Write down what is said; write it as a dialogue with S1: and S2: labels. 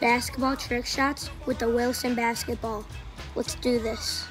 S1: basketball trick shots with the Wilson basketball. Let's do this.